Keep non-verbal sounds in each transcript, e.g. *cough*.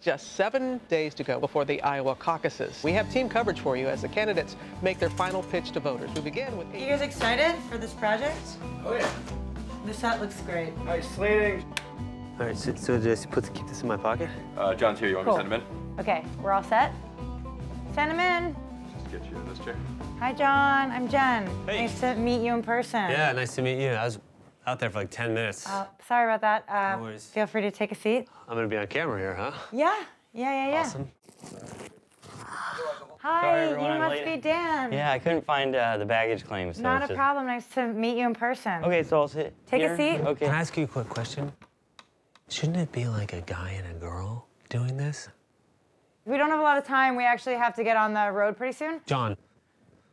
Just seven days to go before the Iowa caucuses. We have team coverage for you as the candidates make their final pitch to voters. We begin with. Are You guys excited for this project? Oh yeah. This set looks great. All right, slating. All right, so, so just put keep this in my pocket. Uh, John's here. You want Cool. me to send him in? Okay, we're all set? Send him in. Just get you in this chair. Hi, John. I'm Jen. Hey. Nice to meet you in person. Yeah, nice to meet you. I was out there for like 10 minutes. Uh, sorry about that. Uh, No worries. feel free to take a seat. I'm gonna be on camera here, huh? Yeah, yeah, yeah, yeah. Awesome. Hi, Sorry, everyone, you I'm must late. be Dan. Yeah, I couldn't find uh, the baggage claim. So Not a just- problem. Nice to meet you in person. Okay, so I'll sit. Take a seat. Okay. Can I ask you a quick question? Shouldn't it be like a guy and a girl doing this? We don't have a lot of time. We actually have to get on the road pretty soon. John,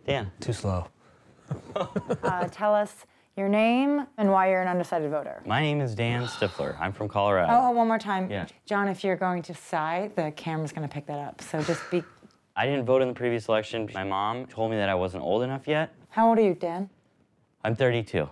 Dan. too slow. Uh, tell us your name and why you're an undecided voter. My name is Dan Stiefler. I'm from Colorado. Oh, oh one more time. Yeah. John, if you're going to sigh, the camera's going to pick that up. So just be. I didn't vote in the previous election. My mom told me that I wasn't old enough yet. How old are you, Dan? I'm 32.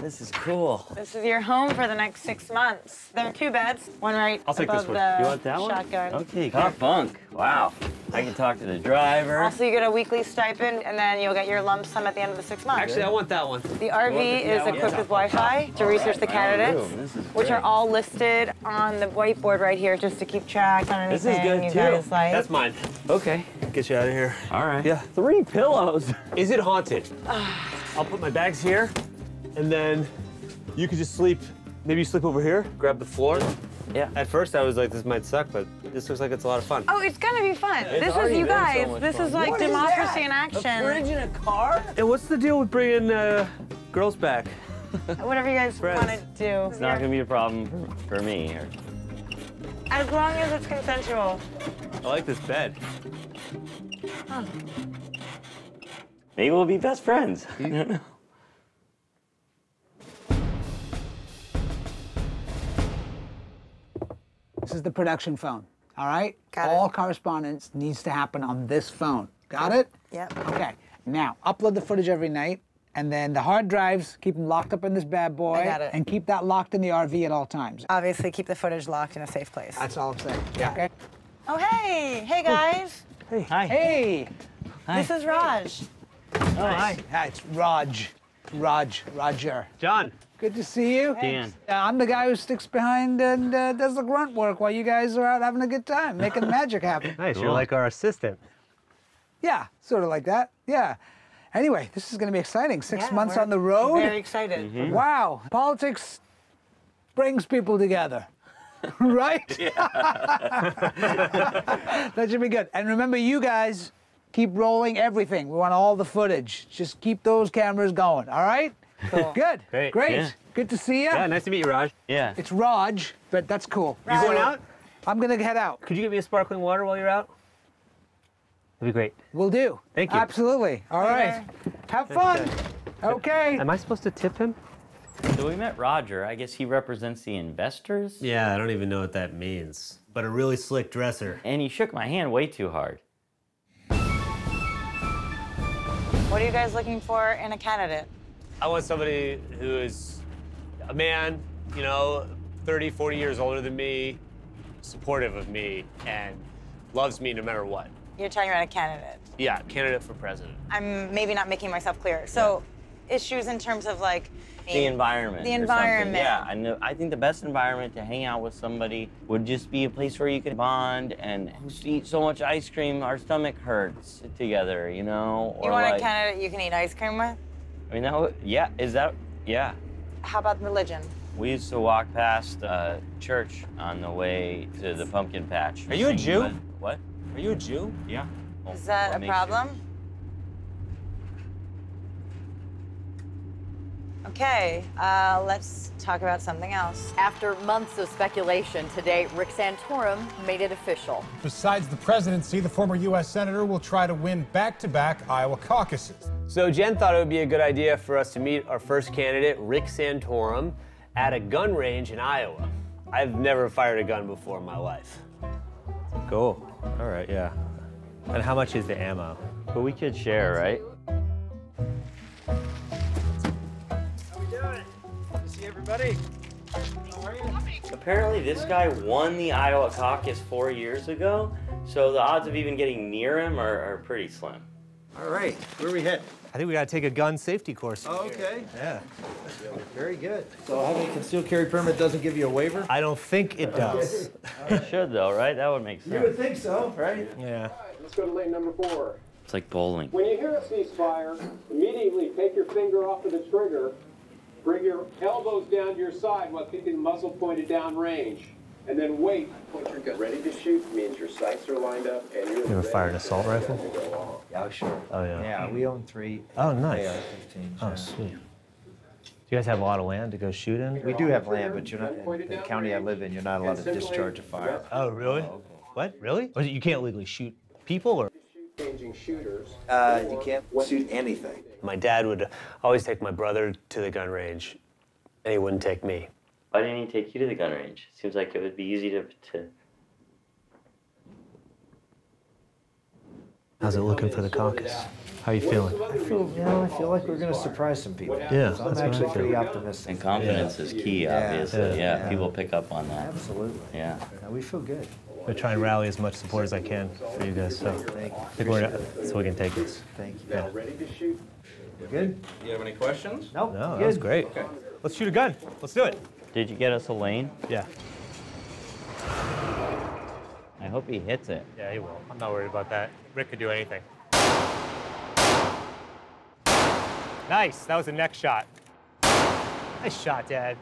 This is cool. This is your home for the next six months. There are two beds, one right I'll take above this one. the You want that one? shotgun. Okay, car bunk. Wow. I can talk to the driver. Also, you get a weekly stipend, and then you'll get your lump sum at the end of the six months. Actually, I want that one. the RV is one? equipped with Wi-Fi to research the candidates, which are all listed on the whiteboard right here, just to keep track on This anything is good you too. guys like. That's mine. Okay. Get you out of here. All right. Yeah. Three pillows. Is it haunted? *sighs* I'll put my bags here, and then you could just sleep. Maybe you sleep over here, grab the floor. Yeah. At first, I was like, this might suck, but this looks like it's a lot of fun. Oh, it's gonna be fun. this is you been so guys. this fun. is like What is democracy that? in action. in a car? And what's the deal with bringing uh, girls back? *laughs* Whatever you guys want to do. It's not gonna be a problem for, for me. Or, As long as it's consensual. I like this bed. maybe we'll be best friends. *laughs* I don't know. This is the production phone. All right? Got it. All correspondence needs to happen on this phone. Got it? Yep. Okay. Now, upload the footage every night, and then the hard drives, keep them locked up in this bad boy. I got it. And keep that locked in the RV at all times. Obviously, keep the footage locked in a safe place. That's all I'm saying. Yeah. Okay? Oh, hey! Hey, oh. guys! Hey. Hi. Hey! Hi. This is Raj. Oh, hi. Hi, it's Raj. Raj. Roger. John. Good to see you. Dan. Uh, I'm the guy who sticks behind and uh, does the grunt work while you guys are out having a good time, *laughs* making magic happen. Nice. Cool. You're like our assistant. Yeah, sort of like that. Yeah. Anyway, this is going to be exciting. Six Yeah, months on the road. Very excited. Wow, politics brings people together. *laughs* right? *laughs* that should be good. And remember, you guys keep rolling everything. We want all the footage. Just keep those cameras going, all right? Cool. *laughs* Good. Great. Great. Yeah. Good to see you. Yeah, nice to meet you, Raj. Yeah. It's Raj, but that's cool. You going out? I'm going to head out. Could you get me a sparkling water while you're out? That'd be great. We'll do. Thank you. Absolutely. All right. Have fun. Okay. Am I supposed to tip him? So we met Roger. I guess he represents the investors. Yeah, I don't even know what that means. But a really slick dresser. And he shook my hand way too hard. What are you guys looking for in a candidate? I want somebody who is a man, you know, 30, 40 years older than me, supportive of me, and loves me no matter what. You're talking about a candidate. Yeah, candidate for president. I'm maybe not making myself clear. So, issues in terms of like The environment. The environment. Yeah, I know. I think the best environment to hang out with somebody would just be a place where you could bond and just eat so much ice cream our stomach hurts together. You know. You want like, a candidate you can eat ice cream with? I mean, that would, yeah. Is that? Yeah. How about religion? We used to walk past a church on the way to the pumpkin patch. Are you a Jew? What? Are you a Jew? Yeah. Is that what a problem? you- Okay, uh, let's talk about something else. After months of speculation, today Rick Santorum made it official. Besides the presidency, the former U.S. Senator will try to win back to back Iowa caucuses. So Jen thought it would be a good idea for us to meet our first candidate, Rick Santorum, at a gun range in Iowa. I've never fired a gun before in my life. Cool. All right, yeah. And how much is the ammo? But we could share, right? Doing? Good to see everybody. How are you? Apparently, this guy won the Iowa caucus four years ago, so the odds of even getting near him are, are pretty slim. All right, where we head? I think we gotta take a gun safety course. Oh, Okay, Yeah. very good. So having a concealed carry permit doesn't give you a waiver? I don't think it does. *laughs* It should, though, right? That would make sense. You would think so, right? Yeah. Let's go to lane number four. It's like bowling. When you hear a ceasefire, immediately take your finger off of the trigger, bring your elbows down to your side while keeping the muzzle pointed down range, and then wait. Point your gun. Ready to shoot means your sights are lined up and you're. You ever fired an assault rifle? Yeah, sure. Oh, yeah. Yeah, we own three. Oh, nice. AR-15s. Oh, yeah. sweet. Do you guys have a lot of land to go shoot in? We do have land, but you're not, in the county I live in, you're not allowed to discharge a fire. Oh, really? What? Really? Or you can't legally shoot people or? Changing shooters. Uh, you can't shoot anything. My dad would always take my brother to the gun range, and he wouldn't take me. Why didn't he take you to the gun range? Seems like it would be easy to. to... How's it looking for the caucus? How are you feeling? I feel, you know, I feel like we're gonna surprise some people. Yeah, So I'm actually pretty optimistic. And confidence is key, Yeah. obviously. Yeah. Yeah. Yeah. people pick up on that. Absolutely. Yeah. No, we feel good. I'm gonna try and rally as much support as I can for you guys, so Thank you. I think we're so we can take this. Thank you. Yeah. Ready to shoot. We're good? You have any questions? Nope. No, good. that was great. Let's shoot a gun. Let's do it. Did you get us a lane? Yeah. I hope he hits it. Yeah, he will. I'm not worried about that. Rick could do anything. Nice. That was a neck shot. Nice shot, Dad.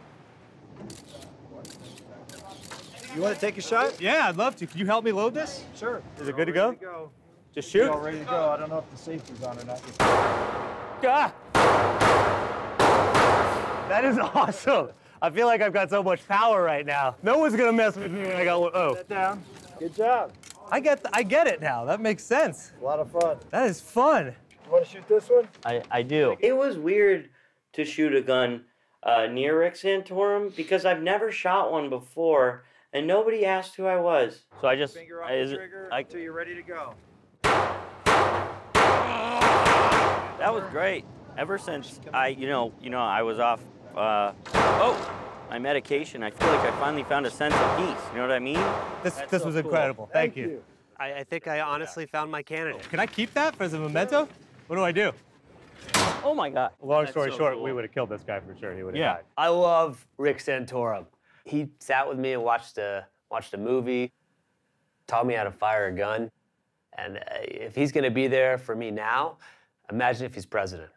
You want to take a shot? Yeah, I'd love to. Can you help me load this? Sure. Is it good to go? To go. Just We're shoot? all ready to go. I don't know if the safety's on or not. Ah! That is *laughs* awesome. I feel like I've got so much power right now. No one's gonna mess with me when I got one. Oh, down. Good job. I get, I get it now. That makes sense. A lot of fun. That is fun. You want to shoot this one? I, I do. It was weird to shoot a gun uh, near Rick Santorum because I've never shot one before and nobody asked who I was. So I just. Finger on is the it- trigger I- until you're ready to go. That was great. Ever since I, you know, you know, I was off. Uh, oh, my medication. I feel like I finally found a sense of peace. You know what I mean? This, That's this so was cool. incredible. Thank, Thank you. you. I, I think I honestly found my candidate. Can I keep that as a memento? What do I do? Oh my God. Long That's story so short, cool. we would have killed this guy for sure. He would have Yeah. died. I love Rick Santorum. He sat with me and watched a watched a movie, taught me how to fire a gun, and uh, if he's going to be there for me now, imagine if he's president.